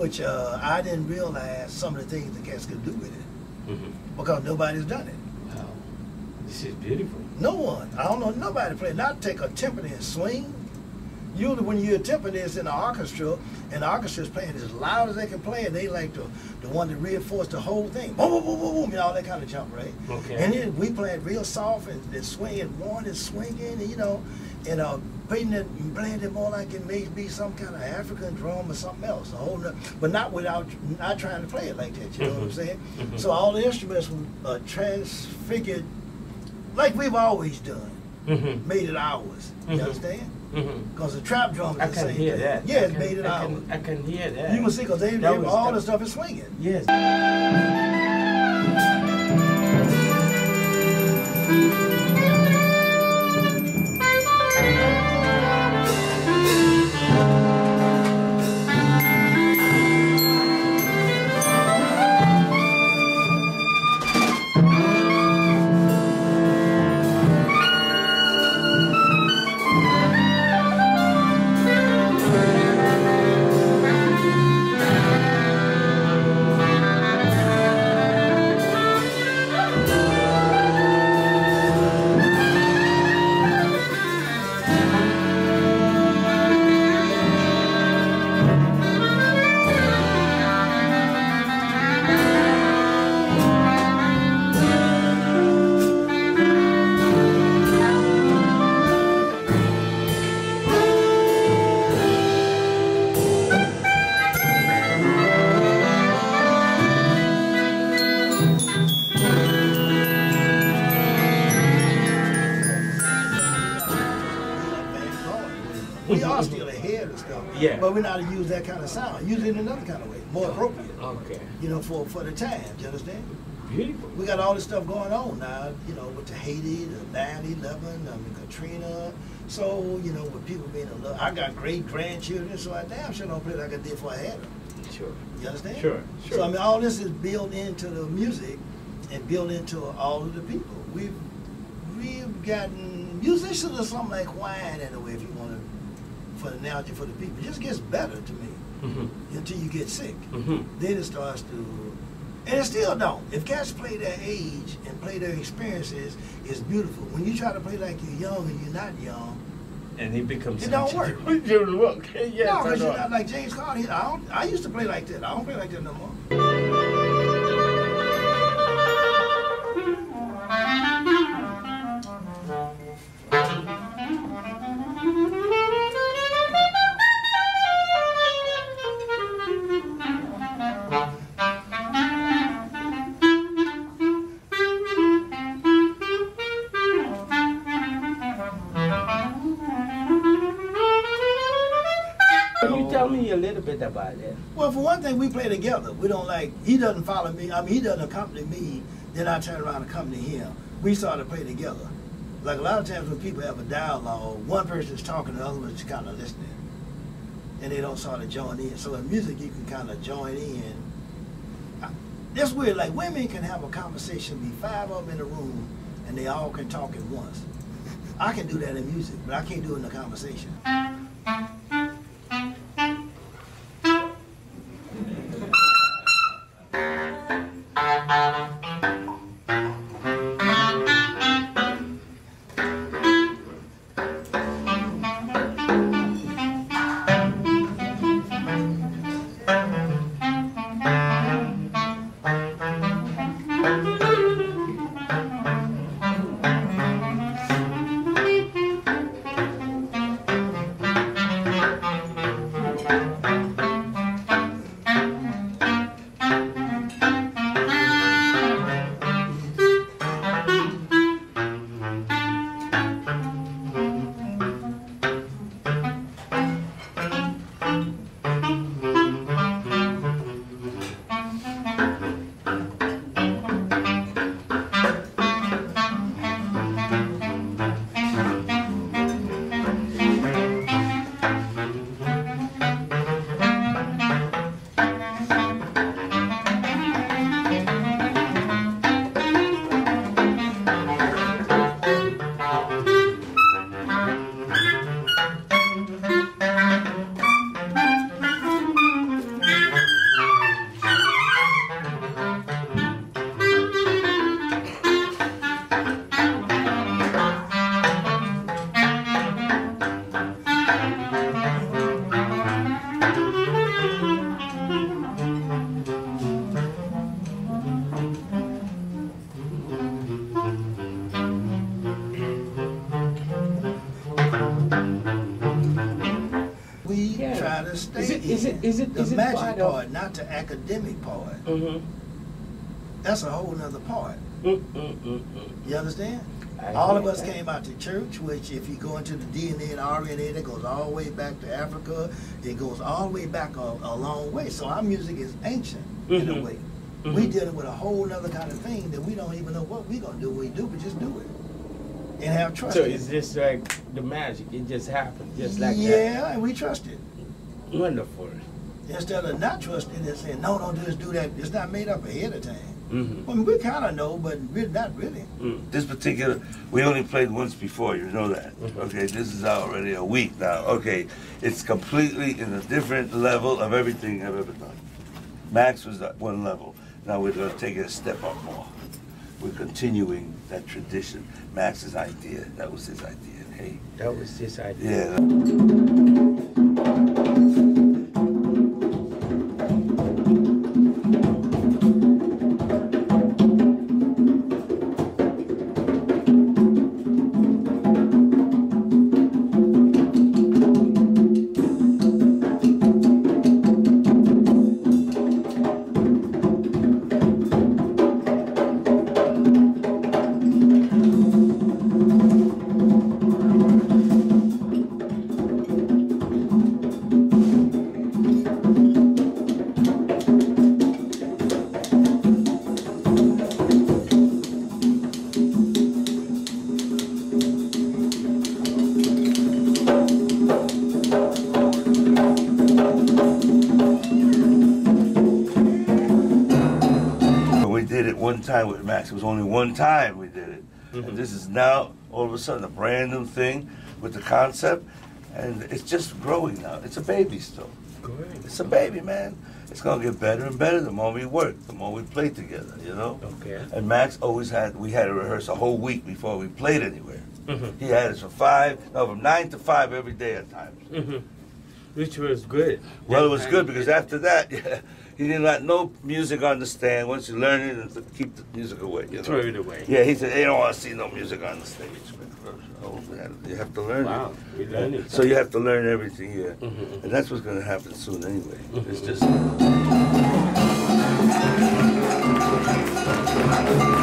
which uh, I didn't realize some of the things the cats could do with it Mhm. because nobody's done it. Wow. This is beautiful. No one. I don't know nobody play. Not take a timpani and swing. Usually when you're timpani, it's in the orchestra, and the orchestra's playing as loud as they can play, and they like the the one to reinforce the whole thing. Boom, boom, boom, boom, boom, you know, all that kind of jump, right? Okay. And then we play it real soft and, and swinging, one is swinging, and you know, and uh, playing it, playing it more like it may be some kind of African drum or something else, a whole no- but not without, not trying to play it like that, you know what I'm Mhm. saying? Mhm. So all the instruments were uh, transfigured like we've always done Mm-hmm. made it ours. You Mhm. Understand? Mm-hmm. Because the trap drum is I can hear that. Yeah, it's can- made it I ours. can, I can hear that. You can see because they, they all the stuff is swinging. Yes. Still ahead of stuff. Yeah. But we know how to use that kind of sound. Use it in another kind of way, more appropriate. Okay. You know, for for the time. You understand? Beautiful. We got all this stuff going on now. You know, with the Haiti, the 9/11, I mean Katrina. So you know, with people being in love, I got great grandchildren, so I damn sure don't play like I did before I had them. Sure. You understand? Sure, sure. So I mean, all this is built into the music and built into all of the people. We've we've gotten musicians are something like wine in a way, if you want to, for an analogy for the people. It just gets better to me Mm-hmm. until you get sick. Mm-hmm. Then it starts to, and it still don't. If cats play their age and play their experiences, it's beautiful. When you try to play like you're young and you're not young, And it becomes. It don't work. it don't. Yes, no, because you're know. not like James Carter. I don't. I used to play like that. I don't play like that no more. Bit about that? Well, for one thing, we play together. We don't like, he doesn't follow me. I mean, he doesn't accompany me, then I turn around and accompany him. We start to play together. Like a lot of times when people have a dialogue, one person's talking, the other one's kind of listening. And they don't sort of join in. So in music, you can kind of join in. It's weird, like women can have a conversation, be five of them in a room, and they all can talk at once. I can do that in music, but I can't do it in a conversation. Is it- is it- in is it- the is it magic part part, of- not the academic part. Mm-hmm. That's a whole nother part. Mm-mm-mm-mm. You understand? I All of us that. came out to church, which if you go into the DNA and RNA, that goes all the way back to Africa. It goes all the way back a, a long way. So our music is ancient in a Mhm. way. Mhm. We dealing with a whole nother kind of thing that we don't even know what we're gonna do. We do, but just do it and have trust. So it's just like the magic. It just happened, just like that. yeah, and we trust it. That. Wonderful. Instead of not trusting it and saying, no, don't just do that. It's not made up ahead of time. Mm-hmm. I mean, we kind of know, but really not really. Mm. This particular, we only played once before, you know that. Mhm. Okay, this is already a week now. Okay, it's completely in a different level of everything I've ever done. Max was at one level. Now we're going to take it a step up more. We're continuing that tradition. Max's idea, that was his idea. Hey, That was his idea. yeah. One time with Max. It was only one time we did it. Mhm. And this is now all of a sudden a brand new thing with the concept, and it's just growing now. It's a baby still. Great. It's a baby, man. It's gonna get better and better the more we work, the more we play together, you know. Okay. And Max always had we had to rehearse a whole week before we played anywhere. Mm-hmm. He had us from five, no, from nine to five every day at times. Mm-hmm. Which was good. Well, it was good because after that, yeah, He did not no music on the stand. Once you learn it, keep the music away. You know? Throw it away. Yeah, he said, they don't want to see no music on the stage. Oh, you have to learn wow, it. We learn it. So you have to learn everything, yeah. Mm-hmm, mm-hmm. And that's what's going to happen soon anyway. Mm-hmm. It's mm-hmm. just...